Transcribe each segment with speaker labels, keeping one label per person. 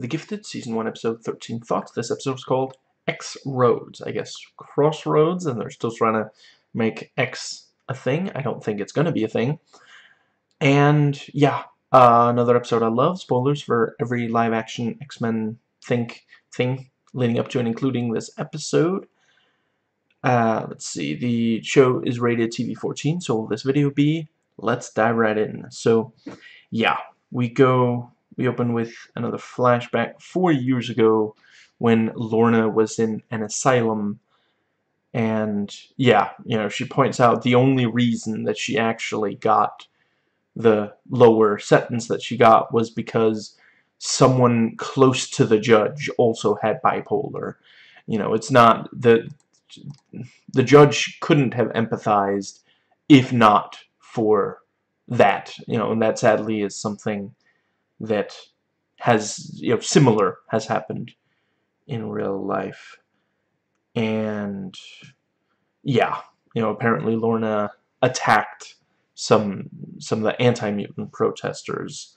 Speaker 1: The Gifted, Season 1, Episode 13 Thoughts. This episode is called X Roads. I guess Crossroads, and they're still trying to make X a thing. I don't think it's going to be a thing. And, yeah, uh, another episode I love. Spoilers for every live-action X-Men think thing leading up to and including this episode. Uh, let's see, the show is rated TV-14, so will this video be? Let's dive right in. So, yeah, we go, we open with another flashback four years ago when Lorna was in an asylum and yeah, you know, she points out the only reason that she actually got the lower sentence that she got was because someone close to the judge also had bipolar. You know, it's not the the judge couldn't have empathized if not for that. You know, and that sadly is something that has you know similar has happened in real life. And yeah, you know, apparently Lorna attacked some some of the anti-mutant protesters,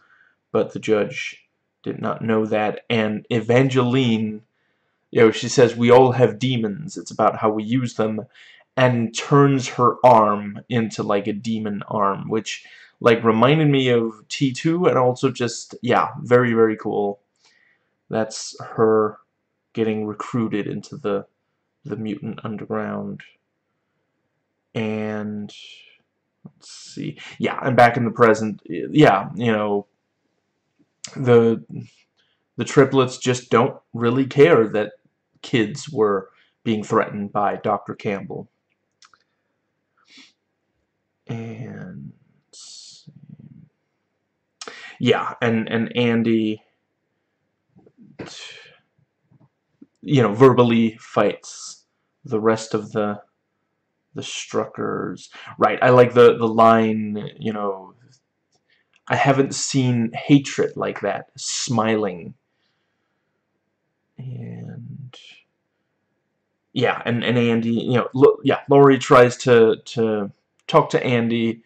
Speaker 1: but the judge did not know that. And Evangeline, you know, she says we all have demons. It's about how we use them, and turns her arm into like a demon arm, which like reminded me of T2, and also just yeah, very very cool. That's her getting recruited into the the mutant underground. And let's see. Yeah, and back in the present, yeah, you know, the the triplets just don't really care that kids were being threatened by Dr. Campbell. Yeah, and and Andy you know verbally fights the rest of the the Struckers. Right, I like the, the line, you know, I haven't seen hatred like that, smiling. And, yeah, and, and Andy, you know, yeah, Laurie tries to, to talk to Andy,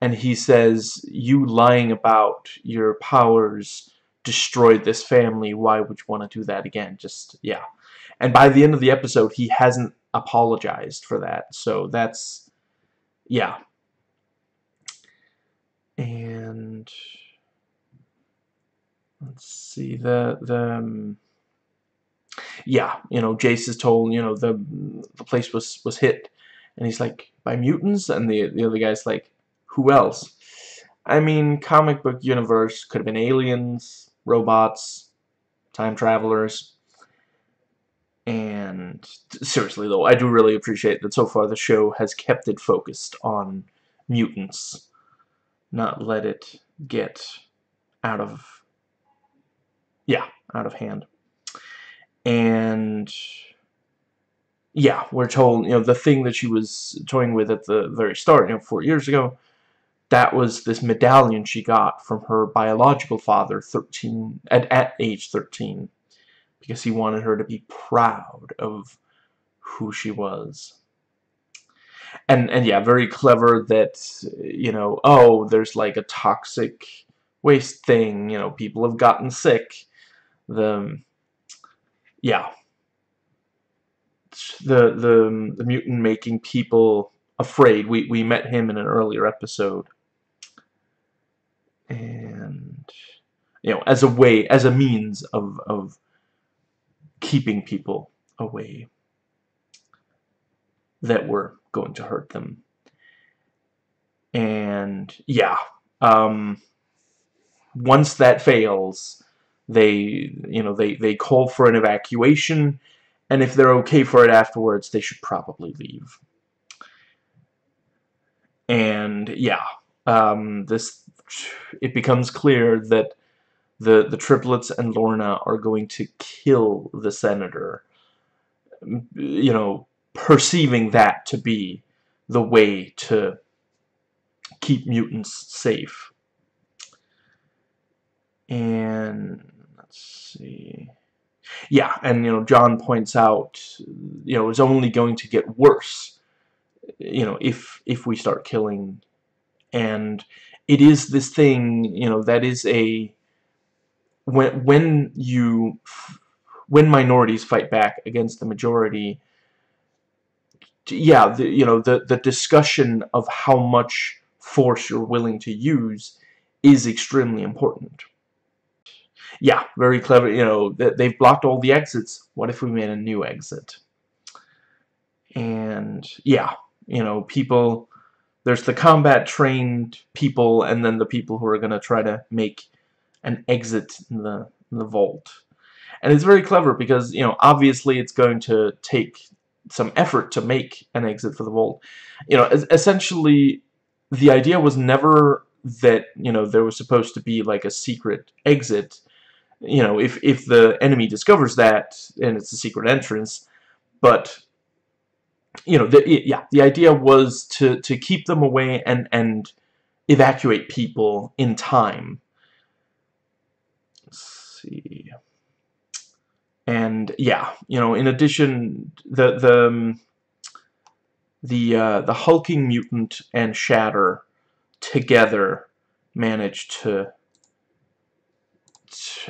Speaker 1: and he says, you lying about your powers destroyed this family, why would you want to do that again? Just, yeah. And by the end of the episode, he hasn't apologized for that. So that's, yeah. And let's see the the um, yeah, you know, Jace is told, you know, the the place was was hit, and he's like by mutants, and the the other guy's like, who else? I mean, comic book universe could have been aliens, robots, time travelers. And seriously though, I do really appreciate that so far the show has kept it focused on mutants. Not let it get out of, yeah, out of hand. And, yeah, we're told, you know, the thing that she was toying with at the very start, you know, four years ago, that was this medallion she got from her biological father 13 at, at age 13 because he wanted her to be proud of who she was. And and yeah, very clever that you know, oh, there's like a toxic waste thing, you know, people have gotten sick. The yeah. The the the mutant making people afraid. We we met him in an earlier episode. And you know, as a way as a means of of keeping people away that were going to hurt them. And yeah, um, once that fails, they you know they they call for an evacuation, and if they're okay for it afterwards, they should probably leave. And yeah, um, this it becomes clear that the, the triplets and Lorna are going to kill the senator, you know, perceiving that to be the way to keep mutants safe. And let's see. Yeah, and you know, John points out, you know, it's only going to get worse, you know, if if we start killing and it is this thing, you know, that is a when when you when minorities fight back against the majority yeah the, you know the the discussion of how much force you're willing to use is extremely important. Yeah very clever you know they've blocked all the exits. What if we made a new exit? And yeah you know people there's the combat trained people and then the people who are going to try to make an exit in the, in the vault and it's very clever because, you know, obviously it's going to take some effort to make an exit for the vault. You know, essentially, the idea was never that, you know, there was supposed to be like a secret exit. You know, if, if the enemy discovers that, and it's a secret entrance, but you know, the, yeah, the idea was to, to keep them away and, and evacuate people in time. Let's see and yeah, you know, in addition, the the um, the uh, the hulking mutant and Shatter together managed to,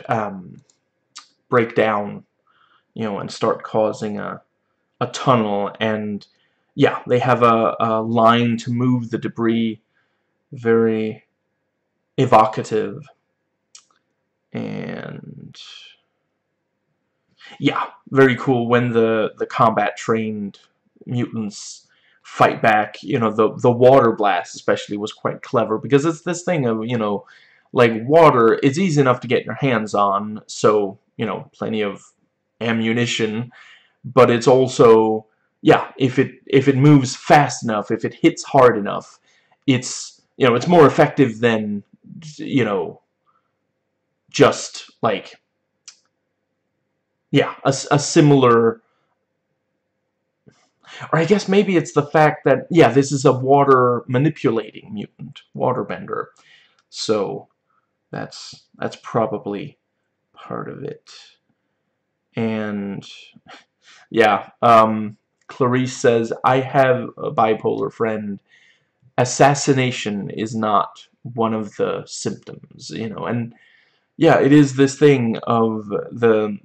Speaker 1: um, break down, you know, and start causing a a tunnel. And yeah, they have a, a line to move the debris. Very evocative and yeah, very cool when the, the combat-trained mutants fight back. You know, the, the water blast especially was quite clever because it's this thing of, you know, like water, it's easy enough to get your hands on, so, you know, plenty of ammunition, but it's also, yeah, if it, if it moves fast enough, if it hits hard enough, it's, you know, it's more effective than, you know, just, like, yeah, a, a similar... Or I guess maybe it's the fact that, yeah, this is a water-manipulating mutant, waterbender. So, that's, that's probably part of it. And, yeah, um, Clarice says, I have a bipolar friend. Assassination is not one of the symptoms, you know, and yeah, it is this thing of the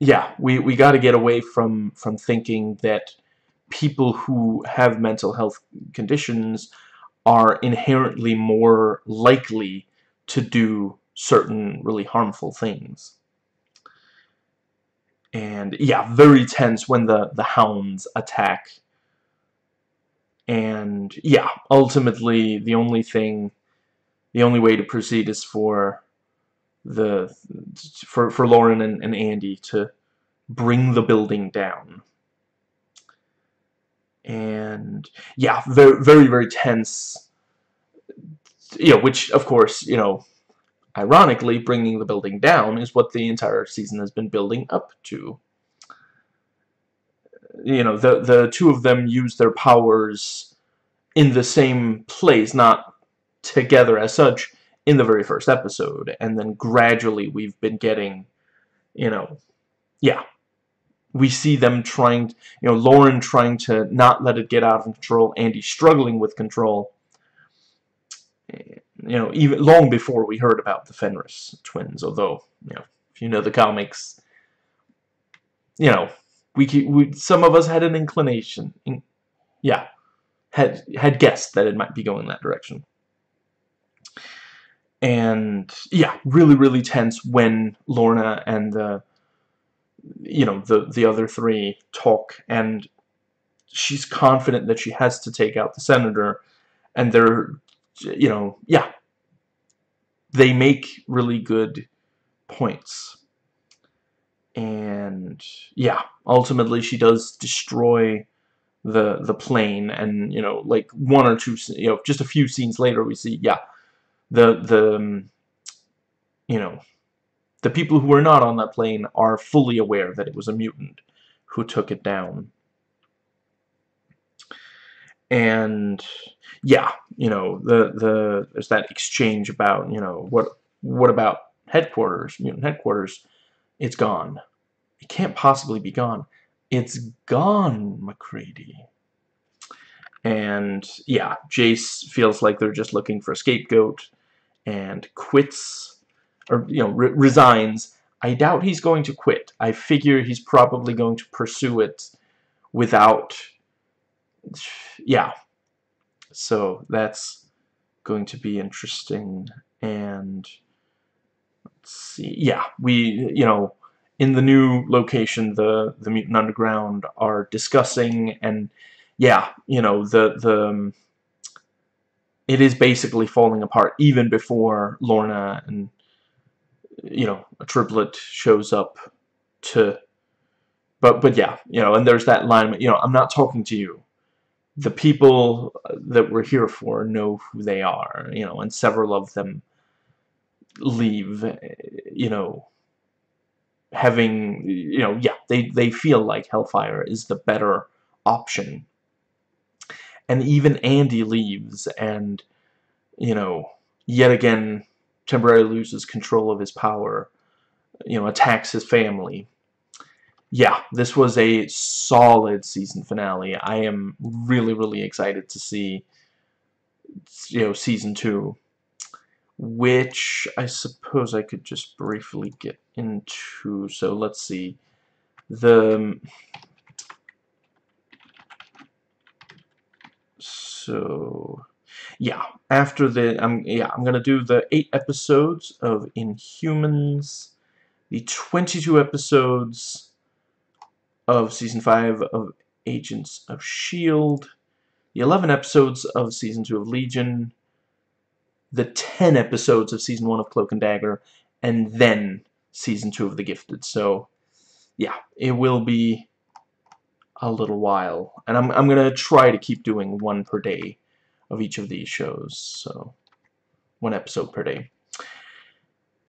Speaker 1: yeah, we, we got to get away from, from thinking that people who have mental health conditions are inherently more likely to do certain really harmful things. And yeah, very tense when the, the hounds attack. And yeah, ultimately the only thing, the only way to proceed is for the for for Lauren and, and Andy to bring the building down. And yeah, very very very tense. You know, which of course you know, ironically, bringing the building down is what the entire season has been building up to. You know, the the two of them use their powers in the same place, not together as such, in the very first episode, and then gradually we've been getting, you know, yeah, we see them trying, you know, Lauren trying to not let it get out of control, Andy struggling with control, you know, even long before we heard about the Fenris twins, although, you know, if you know the comics, you know, we, we some of us had an inclination, in, yeah, had had guessed that it might be going that direction. And yeah, really, really tense when Lorna and the, you know, the the other three talk, and she's confident that she has to take out the senator, and they're, you know, yeah, they make really good points, and yeah, ultimately she does destroy the the plane, and you know, like one or two, you know, just a few scenes later, we see, yeah the the um, you know the people who were not on that plane are fully aware that it was a mutant who took it down and yeah you know the the there's that exchange about you know what what about headquarters mutant headquarters it's gone it can't possibly be gone it's gone MacReady and yeah Jace feels like they're just looking for a scapegoat and quits, or, you know, re resigns. I doubt he's going to quit. I figure he's probably going to pursue it without, yeah. So that's going to be interesting. And let's see, yeah, we, you know, in the new location, the the Mutant Underground are discussing, and yeah, you know, the the um, it is basically falling apart even before Lorna and you know a triplet shows up to but but yeah you know and there's that line you know I'm not talking to you the people uh, that we're here for know who they are you know and several of them leave eh, you know having you know yeah they they feel like Hellfire is the better option. And even Andy leaves and you know yet again temporarily loses control of his power you know attacks his family yeah this was a solid season finale I am really really excited to see you know season 2 which I suppose I could just briefly get into. So let's see. The so yeah, after the I'm yeah I'm gonna do the eight episodes of Inhumans, the 22 episodes of season five of Agents of Shield, the 11 episodes of season two of Legion the 10 episodes of Season 1 of Cloak and Dagger, and then Season 2 of The Gifted. So, yeah, it will be a little while. And I'm, I'm going to try to keep doing one per day of each of these shows. So, one episode per day.